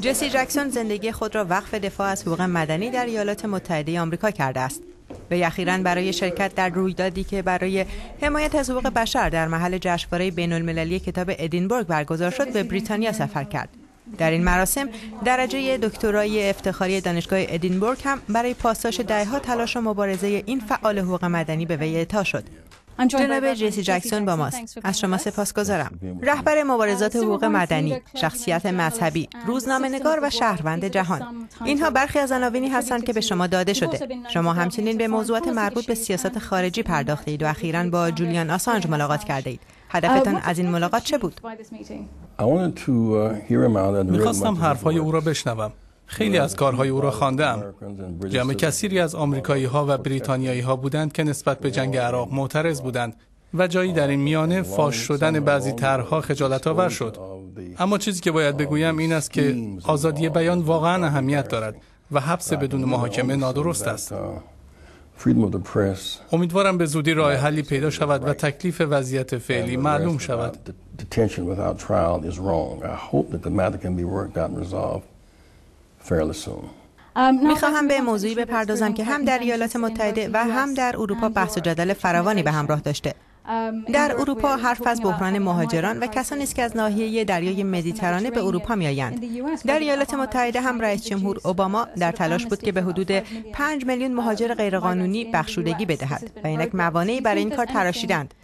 جسی جکسون زندگی خود را وقف دفاع از حقوق مدنی در ایالات متحده آمریکا کرده است. و اخیرا برای شرکت در رویدادی که برای حمایت از حقوق بشر در محل جشنواره بین المللی کتاب ادینبورگ برگزار شد به بریتانیا سفر کرد. در این مراسم درجه دکترای افتخاری دانشگاه ادینبورگ هم برای پاسداش دهها تلاش و مبارزه این فعال حقوق مدنی به وی اعطا شد. جناب جیسی جکسون با ماست. از شما سپاسگزارم رهبر مبارزات حقوق مدنی شخصیت مذهبی روزنامه نگار و شهروند جهان. اینها برخی از عناوینی هستند که به شما داده شده. شما همچنین به موضوعات مربوط به سیاست خارجی پرداخته اید و اخیرا با جولیان آسانج ملاقات کرده اید هدفتان از این ملاقات چه بود؟ می‌خواستم حرفهای او را بشنوم. خیلی از کارهای او را خواندم. جمع کثیری از آمریکایی ها و بریتانیایی ها بودند که نسبت به جنگ عراق معترض بودند و جایی در این میانه فاش شدن بعضی طرحها خجالت آور شد. اما چیزی که باید بگویم این است که آزادی بیان واقعا اهمیت دارد و حبس بدون محاکمه نادرست است. امیدوارم به زودی راه حلی پیدا شود و تکلیف وضعیت فعلی معلوم شود. می‌خواهم به موضوعی بپردازم که هم در ایالات متحده و هم در اروپا بحث و جدل فراوانی به همراه داشته. در اروپا حرف از بحران مهاجران و کسانی است که از ناحیه دریای مدیترانه به اروپا میآیند. در ایالات متحده هم رئیس جمهور اوباما در تلاش بود که به حدود 5 میلیون مهاجر غیرقانونی بخشودگی بدهد و اینک موانعی برای این کار تراشیدند.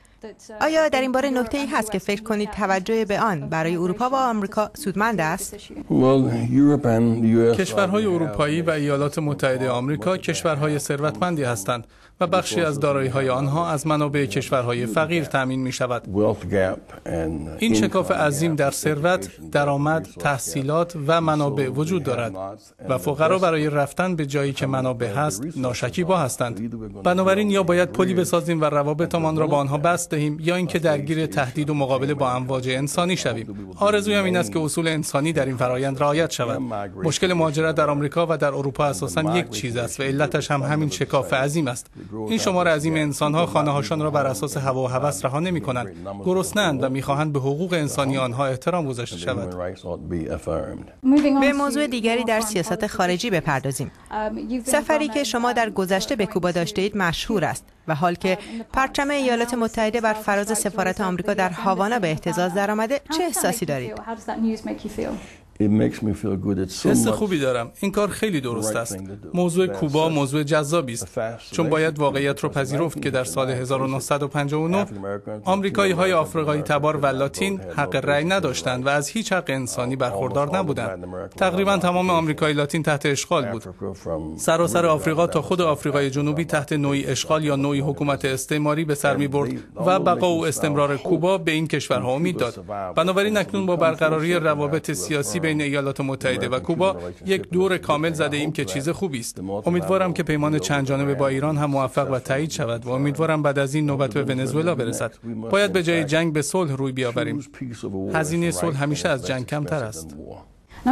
آیا در این باره نکته ای هست که فکر کنید توجه به آن برای اروپا و آمریکا سودمند است؟ کشورهای اروپایی و ایالات متحده آمریکا کشورهای ثروتمندی هستند و بخشی از دارایی های آنها از منابع کشورهای فقیر تامین می شود. این شکاف عظیم در ثروت، درآمد، تحصیلات و منابع وجود دارد و فقرا برای رفتن به جایی که منابع هست ناشکیبا هستند. بنابراین یا باید پلی بسازیم و روابطمان را با آنها بست دهیم یا اینکه درگیر تهدید و مقابله با امواج انسانی شویم. آرزویم این است که اصول انسانی در این فرایند رعایت شود. مشکل مهاجرت در آمریکا و در اروپا اساسا یک چیز است و علتش هم همین شکاف عظیم است. این شمار عظیم انسان ها خانه هاشان را بر اساس هوا و هوس رها نمی کنند گرسنند و می‌خواهند به حقوق انسانی آنها احترام گذاشته شود. به موضوع دیگری در سیاست خارجی بپردازیم. سفری که شما در گذشته به کوبا داشته اید مشهور است. و حال که پرچم ایالات متحده بر فراز سفارت آمریکا در هاوانا به احتزاز درآمده. چه احساسی دارید؟ حس خوبی دارم. این کار خیلی درست است. موضوع کوبا موضوع جذابی است. چون باید واقعیت رو پذیرفت که در سال 1959 آمریکایی های آفریقایی تبار و لاتین حق رأی نداشتند و از هیچ حق انسانی برخوردار نبودند. تقریبا تمام آمریکایی لاتین تحت اشغال بود. سراسر آفریقا تا خود آفریقای جنوبی تحت نوعی اشغال یا نوعی حکومت استعماری به سر می برد و بقا و استمرار کوبا به این کشورها امید داد. بنابراین اکنون با برقراری روابط سیاسی بین ایالات متحده و کوبا یک دور کامل زده ایم که چیز خوبی است. امیدوارم که پیمان چند جانبه با ایران هم موفق و تایید شود و امیدوارم بعد از این نوبت به ونزوئلا برسد. باید به جای جنگ به صلح روی بیاوریم. هزینه صلح همیشه از جنگ کمتر است.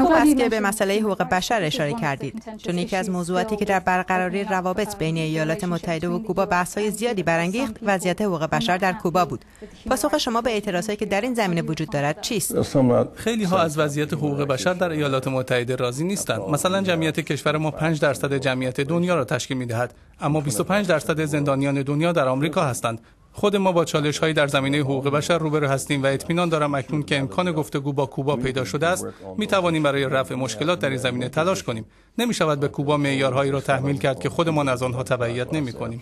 خوب است که به مسئله حقوق بشر اشاره کردید چون یکی از موضوعاتی که در برقراری روابط بین ایالات متحده و کوبا بحث‌های زیادی برانگیخت وضعیت حقوق بشر در کوبا بود. پاسخ شما به اعتراضاتی که در این زمینه وجود دارد چیست؟ خیلی ها از وضعیت حقوق بشر در ایالات متحده راضی نیستند. مثلا جمعیت کشور ما 5 درصد جمعیت دنیا را تشکیل می‌دهد. اما 25 درصد زندانیان دنیا در آمریکا هستند. خود ما با چالش هایی در زمینه حقوق بشر روبرو هستیم و اطمینان دارم اکنون که امکان گفتگو با کوبا پیدا شده است می توانیم برای رفع مشکلات در این زمینه تلاش کنیم. نمی شود به کوبا معیارهایی را تحمیل کرد که خودمان از آنها تبعیت نمی کنیم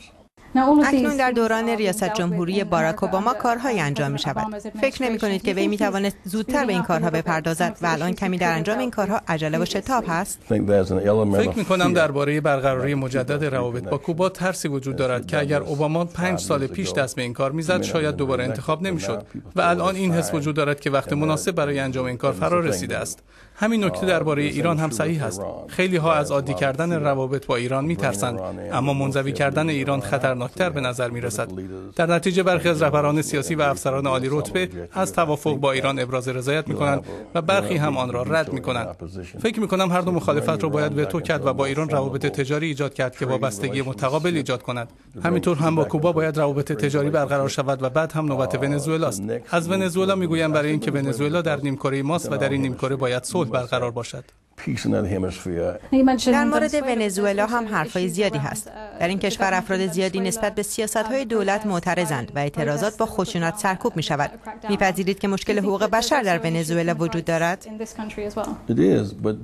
اکنون در دوران ریاست جمهوری باراک اوباما کارهایی انجام می شود فکر نمی کنید که وی می توانست زودتر به این کارها بپردازد و الان کمی در انجام این کارها عجله و شتاب هست؟ فکر می کنم درباره برقراری مجدد روابط با کوبا ترسی وجود دارد که اگر اوباما پنج سال پیش دست به این کار می‌زد شاید دوباره انتخاب نمی‌شد. و الان این حس وجود دارد که وقت مناسب برای انجام این کار فرا رسیده است. همین نکته درباره ایران هم صحیح است خیلی ها از عادی کردن روابط با ایران میترسند اما منزوی کردن ایران خطرناکتر به نظر می رسد در نتیجه برخی از رهبران سیاسی و افسران عالی رتبه از توافق با ایران ابراز رضایت می کنند و برخی هم آن را رد می کنند فکر می کنم هر دو مخالفت را باید وتو کرد و با ایران روابط تجاری ایجاد کرد که وابستگی متقابل ایجاد کند. همینطور هم با کوبا باید روابط تجاری برقرار شود و بعد هم نوبت ونزوئلا است از ونزوئلا می‌گویم برای اینکه ونزوئلا در نیمکره ماست و در این نیمکره باید صلح برقرار باشد. در مورد ونزوئلا هم حرفای زیادی هست. در این کشور افراد زیادی نسبت به سیاست های دولت معترضند و اعتراضات با خشونت سرکوب می شود. میپذیرید که مشکل حقوق بشر در ونزوئلا وجود دارد؟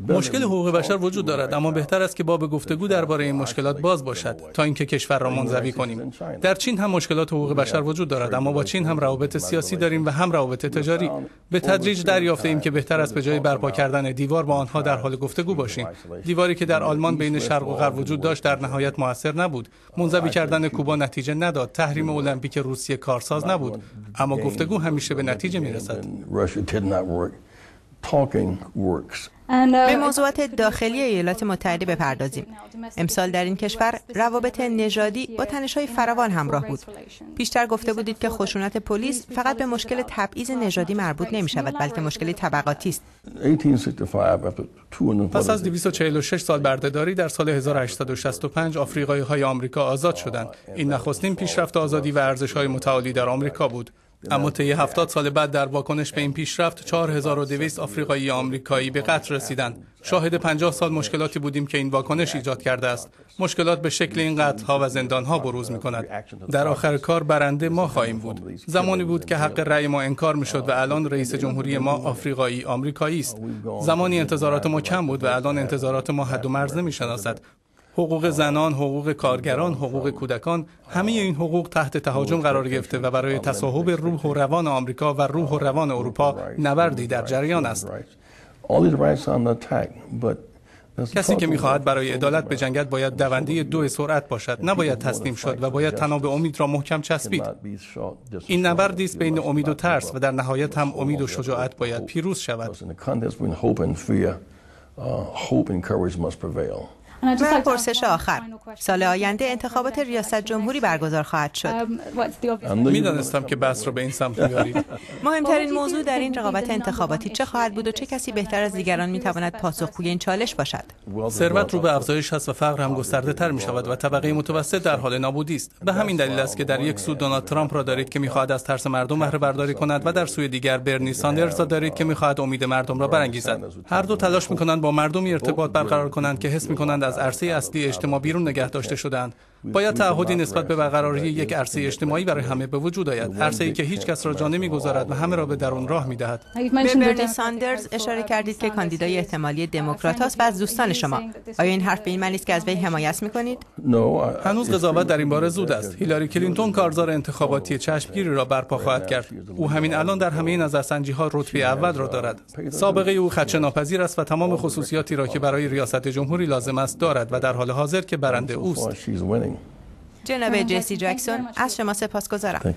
مشکل حقوق بشر وجود دارد اما بهتر است که باب گفتگو درباره این مشکلات باز باشد تا اینکه کشور را منزوی کنیم. در چین هم مشکلات حقوق بشر وجود دارد اما با چین هم روابط سیاسی داریم و هم روابط تجاری. به تدریج دریافته ایم که بهتر است به جای برپا کردن دیوار با آنها در حال گفتگو باشیم. دیواری که در آلمان بین شرق و غرب وجود داشت در نهایت موثر نبود. منزوی کردن کوبا نتیجه نداد. تحریم المپیک روسیه کارساز نبود. اما گفتگو همیشه به نتیجه می‌رسد. به موضوعات داخلی ایالات متحده بپردازیم. امسال در این کشور روابط نژادی با تنش‌های فراوان همراه بود. پیشتر گفته بودید که خشونت پلیس فقط به مشکل تبعیض نژادی مربوط نمی شود بلکه مشکلی طبقاتی است. پس از 246 سال بردهداری در سال 1865 آفریقایی های آمریکا آزاد شدند. این نخستین پیشرفت آزادی و ارزش های متعالی در آمریکا بود. اما طی 70 سال بعد در واکنش به این پیشرفت 4200 آفریقایی آمریکایی به قتل رسیدند. شاهد 50 سال مشکلاتی بودیم که این واکنش ایجاد کرده است. مشکلات به شکل این قتل ها و زندان ها بروز می کند. در آخر کار برنده ما خواهیم بود. زمانی بود که حق رأی ما انکار می شد و الان رئیس جمهوری ما آفریقایی آمریکایی است. زمانی انتظارات ما کم بود و الان انتظارات ما حد و مرز نمی شناسد. حقوق زنان، حقوق کارگران، حقوق کودکان همه این حقوق تحت تهاجم قرار گرفته و برای تصاحب روح و روان آمریکا و روح و روان اروپا نبردی در جریان است. کسی که می‌خواهد برای عدالت به جنگت باید دونده دو سرعت باشد نباید تسلیم شد و باید تناب امید را محکم چسبید. این نبردی است بین امید و ترس و در نهایت هم امید و شجاعت باید پیروز شود. و پرسش آخر. سال آینده انتخابات ریاست جمهوری برگزار خواهد شد. Um, می‌دانستم که بحث رو به این سمت میارید مهمترین موضوع در این رقابت انتخاباتی چه خواهد بود و چه کسی بهتر از دیگران می‌تواند پاسخگوی این چالش باشد؟ ثروت رو به افزایش هست و فقر هم گسترده تر می شود و طبقه متوسط در حال نابودی است. به همین دلیل است که در یک سو دونالد ترامپ را دارید که می‌خواهد از ترس مردم بهره برداری کند و در سوی دیگر برنی ساندرز را دارید که می‌خواهد امید مردم را برانگیزد. هر دو تلاش می‌کنند با مردمی ارتباط برقرار کنند که حس می‌کنند از عرصه اصلی اجتماع بیرون نگه داشته شدند. باید تعهدی نسبت به برقراری یک عرصه اجتماعی برای همه به وجود آید. عرصه ای که هیچ کس را جا نمی‌گذارد و همه را به درون راه می‌دهد. به برنی ساندرز اشاره کردید که کاندیدای احتمالی دموکرات است و از دوستان شما. آیا این حرف به این معنی است که از وی حمایت می‌کنید؟ هنوز قضاوت در این باره زود است. هیلاری کلینتون کارزار انتخاباتی چشمگیری را برپا خواهد کرد. او همین الان در همه نظرسنجی ها رتبه اول را دارد. سابقه او خدشه ناپذیر است و تمام خصوصیاتی را که برای ریاست جمهوری لازم است دارد و در حال حاضر که برنده اوست. جناب جسی جکسون از شما سپاسگزارم